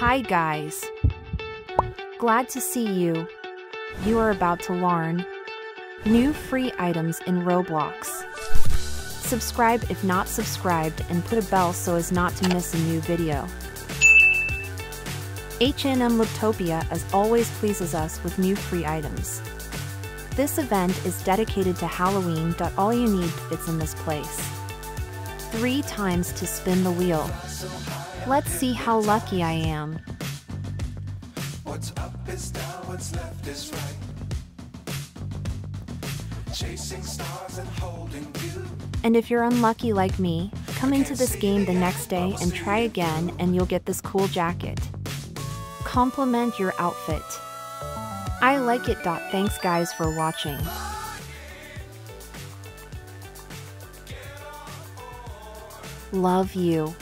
Hi guys. Glad to see you. You are about to learn new free items in Roblox. Subscribe if not subscribed and put a bell so as not to miss a new video. H&M as always pleases us with new free items. This event is dedicated to Halloween. All you need fits in this place. Three times to spin the wheel. Let's see how lucky I am. What's up is down, what's left is right. Chasing stars and holding you. And if you're unlucky like me, come into this game the next day and try again and you'll get this cool jacket. Complement your outfit. I like it. Thanks guys for watching. Love you.